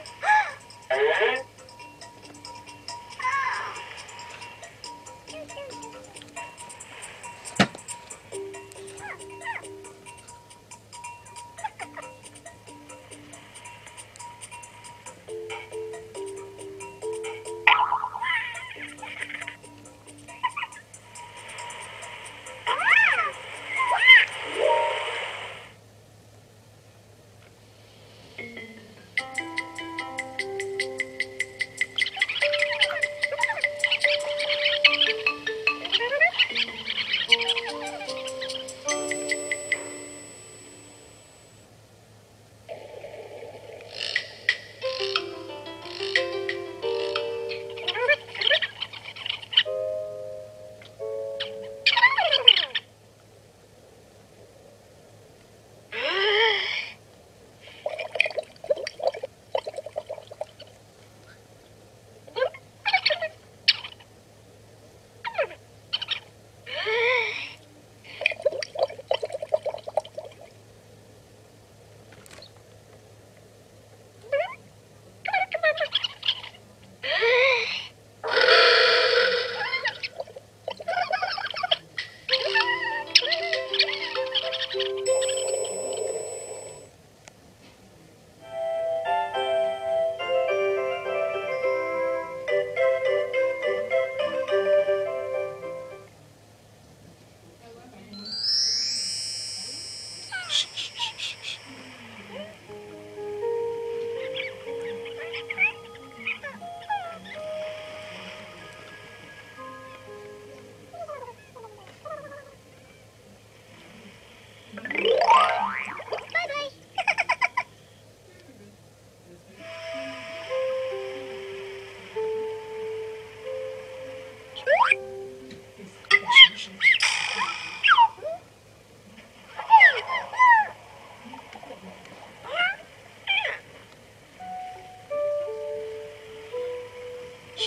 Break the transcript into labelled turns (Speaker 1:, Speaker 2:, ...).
Speaker 1: Okay. うん。